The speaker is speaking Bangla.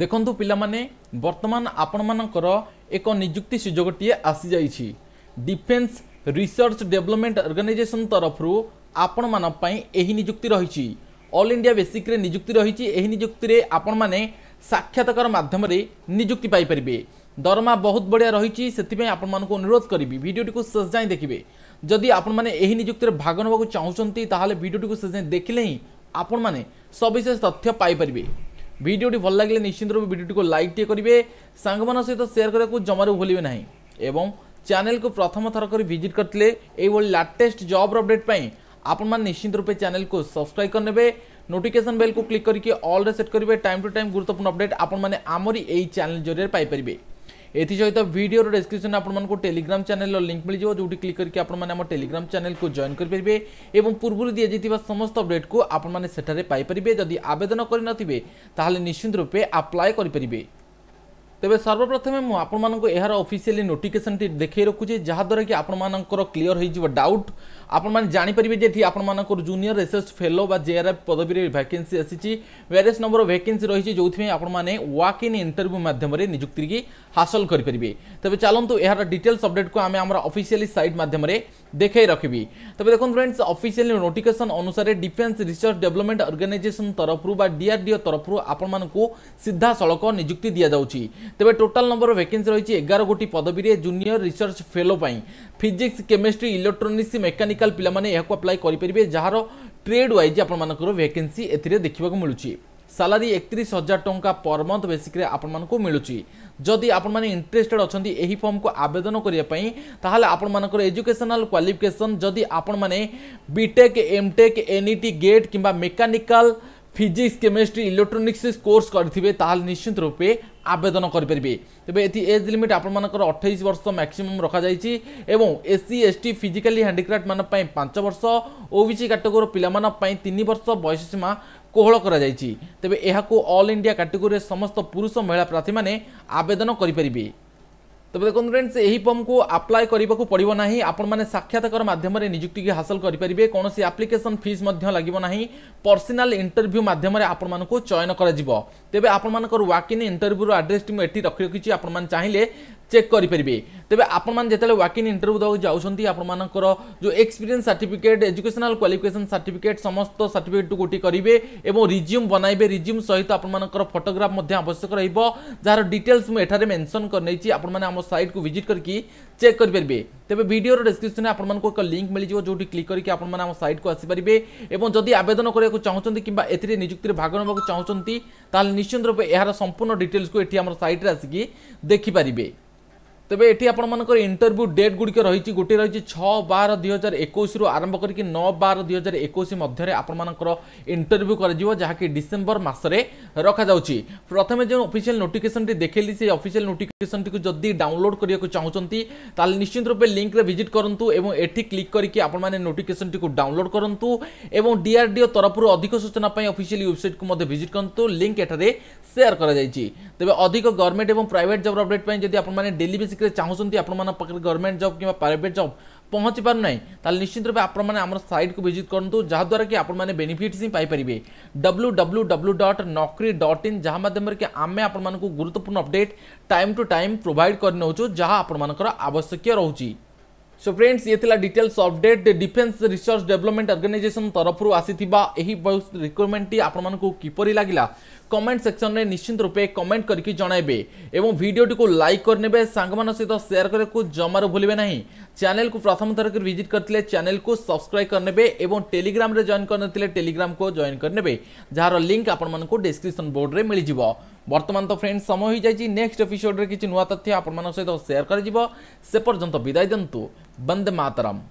ଦେଖନ୍ତୁ ପିଲାମାନେ ବର୍ତ୍ତମାନ ଆପଣମାନଙ୍କର ଏକ ନିଯୁକ୍ତି ସୁଯୋଗଟିଏ ଆସିଯାଇଛି ଡିଫେନ୍ସ ରିସର୍ଚ୍ଚ ଡେଭଲପମେଣ୍ଟ ଅର୍ଗାନାଇଜେସନ୍ ତରଫରୁ ଆପଣମାନଙ୍କ ପାଇଁ ଏହି ନିଯୁକ୍ତି ରହିଛି ଅଲ୍ ଇଣ୍ଡିଆ ବେସିକ୍ରେ ନିଯୁକ୍ତି ରହିଛି ଏହି ନିଯୁକ୍ତିରେ ଆପଣମାନେ ସାକ୍ଷାତକାର ମାଧ୍ୟମରେ ନିଯୁକ୍ତି ପାଇପାରିବେ ଦରମା ବହୁତ ବଢ଼ିଆ ରହିଛି ସେଥିପାଇଁ ଆପଣମାନଙ୍କୁ ଅନୁରୋଧ କରିବି ଭିଡ଼ିଓଟିକୁ ଶେଷ ଯାଏଁ ଦେଖିବେ ଯଦି ଆପଣମାନେ ଏହି ନିଯୁକ୍ତିରେ ଭାଗ ନେବାକୁ ଚାହୁଁଛନ୍ତି ତାହେଲେ ଭିଡ଼ିଓଟିକୁ ଶେଷ ଯାଏଁ ଦେଖିଲେ ହିଁ ଆପଣମାନେ ସବିଶେଷ ତଥ୍ୟ ପାଇପାରିବେ ভিডিওটি ভাল লাগলে নিশ্চিত রূপে ভিডিওটিকে লাইকটিয়ে করবে সাংবাদিক সহ সেয়ার করা জমারু ভুলবে না এবং চ্যানেলকে প্রথম থর করে ভিজিট করলে এইভাবে লাটেস্ট জব অপডেট পাই আপনার নিশ্চিন্ত রূপে চ্যানেলকে সবসক্রাইব করে নেবে নোটিফিকেশন বেল কু ক্লিক করি অলরে সেট করবে টাইম টু টাইম গুরুত্বপূর্ণ অপডেট আপনার মানে আমার এই চ্যানেল জরিয়ে পাইপারে ଏଥିସହିତ ଭିଡ଼ିଓର ଡେସ୍କ୍ରିପ୍ସନ୍ ଆପଣମାନଙ୍କୁ ଟେଲିଗ୍ରାମ ଚ୍ୟାନେଲର ଲିଙ୍କ୍ ମିଳିଯିବ ଯେଉଁଠି କ୍ଲିକ୍ କରିକି ଆପଣମାନେ ଆମ ଟେଲିଗ୍ରାମ ଚ୍ୟାନେଲକୁ ଜଏନ୍ କରିପାରିବେ ଏବଂ ପୂର୍ବରୁ ଦିଆଯାଇଥିବା ସମସ୍ତ ଅପଡେଟ୍କୁ ଆପଣମାନେ ସେଠାରେ ପାଇପାରିବେ ଯଦି ଆବେଦନ କରିନଥିବେ ତାହେଲେ ନିଶ୍ଚିନ୍ତ ରୂପେ ଆପ୍ଲାଏ କରିପାରିବେ ତେବେ ସର୍ବପ୍ରଥମେ ମୁଁ ଆପଣମାନଙ୍କୁ ଏହାର ଅଫିସିଆଲି ନୋଟିଫିକେସନଟି ଦେଖାଇ ରଖୁଛି ଯାହାଦ୍ୱାରା କି ଆପଣମାନଙ୍କର କ୍ଲିଅର ହୋଇଯିବ ଡାଉଟ୍ ଆପଣମାନେ ଜାଣିପାରିବେ ଯେ ଏଠି ଆପଣମାନଙ୍କର ଜୁନିୟର ରିସର୍ଚ୍ଚ ଫେଲୋ ବା ଜେଆର୍ଏଫ୍ ପଦବୀରେ ଭ୍ୟାକେନ୍ସି ଆସିଛି ଭ୍ୟାରିୟସ୍ ନମ୍ବର ଭ୍ୟାକେନ୍ସି ରହିଛି ଯେଉଁଥିପାଇଁ ଆପଣମାନେ ୱାକ୍ ଇନ୍ ଇଣ୍ଟରଭ୍ୟୁ ମାଧ୍ୟମରେ ନିଯୁକ୍ତିକି ହାସଲ କରିପାରିବେ ତେବେ ଚାଲନ୍ତୁ ଏହାର ଡିଟେଲ୍ସ ଅପଡେଟ୍କୁ ଆମେ ଆମର ଅଫିସିଆଲି ସାଇଟ୍ ମାଧ୍ୟମରେ દેખાઈ રખવી તમે દેખું ફ્રેન્ડ્સ અફિશિયલ નોટિફિકેશન અનુસારે ડિફેન્સ રિસર્ચ ડેવલપમેન્ટ ઓર્ગાનાઇજેસન તરફરૂ বা ডিআরডিও তরফর আপনার সিধাসলখ নিযুক্তি দিয়াযাচ্ছি তবে টোটাল নম্বর ভ্যাকেন্সি রয়েছে এগার গোটি পদবীরে জুনিয়র রিসর্চ ফেলো পাই ফিজিক্স কেমিস্ট্রি ইলেকট্রোনিক্স মেকানিকাল পিলামানে এখন আপ্লাই করে যার ট্রেড ওয়াইজ আপনার ভ্যাকেন্সি এতে দেখা মিলুছে ସାଲାରି ଏକତିରିଶ ହଜାର ଟଙ୍କା ପର ମନ୍ଥ ବେସିକ୍ରେ ଆପଣମାନଙ୍କୁ ମିଳୁଛି ଯଦି ଆପଣମାନେ ଇଣ୍ଟରେଷ୍ଟେଡ୍ ଅଛନ୍ତି ଏହି ଫର୍ମକୁ ଆବେଦନ କରିବା ପାଇଁ ତାହେଲେ ଆପଣମାନଙ୍କର ଏଜୁକେସନାଲ୍ କ୍ୱାଲିଫିକେସନ୍ ଯଦି ଆପଣମାନେ ବିଟେକ୍ ଏମ୍ଟେକ୍ ଏନ୍ଇଟି ଗେଟ୍ କିମ୍ବା mechanical physics chemistry electronics course করে তাহলে নিশ্চিত রূপে আবেদন করে পেবে তবে এটি এজ লিমিট আপনার অঠাইশ বর্ষ ম্যাক্সিমম রখা যাই এবং এসসি এসটি ফিজিকালি হ্যান্ডিক্রাফ্ট মানুষ পাঁচ বর্ষ ওবিসি ক্যাটেগোরি পিলা তিন বর্ষ বয়স সীমা କୋହଳ କରାଯାଇଛି ତେବେ ଏହାକୁ ଅଲ୍ ଇଣ୍ଡିଆ କାଟେଗୋରୀରେ ସମସ୍ତ ପୁରୁଷ ମହିଳା ପ୍ରାର୍ଥୀମାନେ ଆବେଦନ କରିପାରିବେ তবে দেখুন ফ্রেন্ডস এই ফর্মকু আপ্লাই করা পড়ব না আপনার সাক্ষাৎকার মাধ্যমে নিযুক্তি হাসল করে পেয়ে কৌশি আপ্লিকেসন ফিজ লাগবে না পর্সনাল ইন্টরভ্যু মাধ্যমে আপনার চয়ন করা তবে আপনার ওয়াক ইন ইন্টরভ্যুর আড্রেসটি এটি রখি রাখি আপনার চাইলে চেକ୍ କରିପାରିବେ ତେବେ ଆପଣମାନେ ଯେତେବେଳେ ୱାକ୍ ଇନ୍ ଇଣ୍ଟରଭ୍ୟୁ ଦେବାକୁ ଯାଉଛନ୍ତି ଆପଣମାନଙ୍କର ଯେଉଁ experience certificate educational qualification certificate ସମସ୍ତ ସାର୍ଟିଫିକେଟ୍କୁ ଗୋଟି କରିବେ ଏବଂ ରିଜ୍ୟୁମ୍ ବନାଇବେ ରିଜ୍ୟୁମ୍ ସହିତ ଆପଣମାନଙ୍କର ଫଟୋଗ୍ରାଫ୍ ମଧ୍ୟ ଆବଶ୍ୟକ ରହିବ ଯାହାର ଡିଟେଲ୍ସ ମୁଁ ଏଠାରେ ମେନ୍ସନ୍ କରିନେଇଛି ଆପଣମାନେ ଆମ ସାଇଟ୍କୁ ଭିଜିଟ୍ କରିକି চেক করে তবে ভিডিওর ডেসক্রিপশনে আপনার এক লিঙ্ক মিলিযোগ যেটি ক্লিক করি আপনার আমার সাইটক আসিপারে এবং যদি আবেদন করা চাহুমান কিংবা এতে নিযুক্তির ভাগ নেওয়া চাহুমান তাহলে নিশ্চিত রূপে এর সম্পূর্ণ ডিটেলসকে এটি আমার সাইট্রে আসিকি দেখিপারে তবে এটি আপনার ইন্টরভ্যু ডেট গুড়ি রয়েছে গোটি রয়েছে ছ বার দুই হাজার একুশ রু আরম্ভ করি ন বার দুই হাজার একুশ মধ্যে আপনার ইন্টরভ্যু করা যা কি ডিসেম্বর মাসে রখা যাচ্ছে প্রথমে যে অফিসিয়াল নোটিফিকেসনটি দেখেলি সেই অফিসিয়াল নোটিফিকেসনটি যদি ডাউনলোড করা চাহুমান তাহলে নিশ্চিত রূপে লিঙ্করে ভিজিট করতু এবং এটি ক্লিক করি আপনার নোটিফিকেসনটি ডাউনলোড করতু এবং ডিআরডিও তরফর অধিক সূচনা অফিসিয়াল ওয়েবসাইট কু ভিজিট করতু লিঙ্ক এখানে সেয়ার করা যাই তবে অধিক গভর্নমেন্ট এবং প্রাইভেট জব অপডেট যদি আপনার ডেলি বেসিক ଚାକିରି ଚାହୁଁଛନ୍ତି ଆପଣମାନଙ୍କ ପାଖରେ ଗଭର୍ଣ୍ଣମେଣ୍ଟ ଜବ୍ କିମ୍ବା ପ୍ରାଇଭେଟ୍ ଜବ୍ ପହଞ୍ଚି ପାରୁନାହିଁ ତାହେଲେ ନିଶ୍ଚିତ ରୂପେ ଆପଣମାନେ ଆମର ସାଇଟ୍କୁ ଭିଜିଟ୍ କରନ୍ତୁ ଯାହାଦ୍ୱାରା କି ଆପଣମାନେ ବେନିଫିଟ୍ସ ହିଁ ପାଇପାରିବେ W W W dot Naukri dot in ଯାହା ମାଧ୍ୟମରେ କି ଆମେ ଆପଣମାନଙ୍କୁ ଗୁରୁତ୍ୱପୂର୍ଣ୍ଣ update time to time provide କରିନେଉଛୁ ଯାହା ଆପଣମାନଙ୍କର ଆବଶ୍ୟକୀୟ ରହୁଛି সো ফ্রেন্ডস ইয়ে লা details update defence research development organisation তরফর আসি এই রিক্রুটমেন্টটি ଆପଣମାନଙ୍କୁ କିପରି ଲାଗିଲା कमेंट सेक्शन में निश्चित रूपे कमेंट करके जनइबे और भिडियोटी को लाइक करने सांग सहित सेयार करने को जमार भूलें ना चैनल को प्रथम थर कर भिजिट करते चेल को सब्सक्राइब करने और टेलीग्राम जॉन करने टेलीग्राम को जॉन करने जार लिंक आपको डिस्क्रिप्सन बोर्ड में मिल जाए बर्तमान तो फ्रेंड्स समय हो जाए नेक्स्ट एपिसोड्रे किसी नुआ तथ्य आपण सहित सेयार कर से पर्यटन विदाय दिंतु बंदे मातरम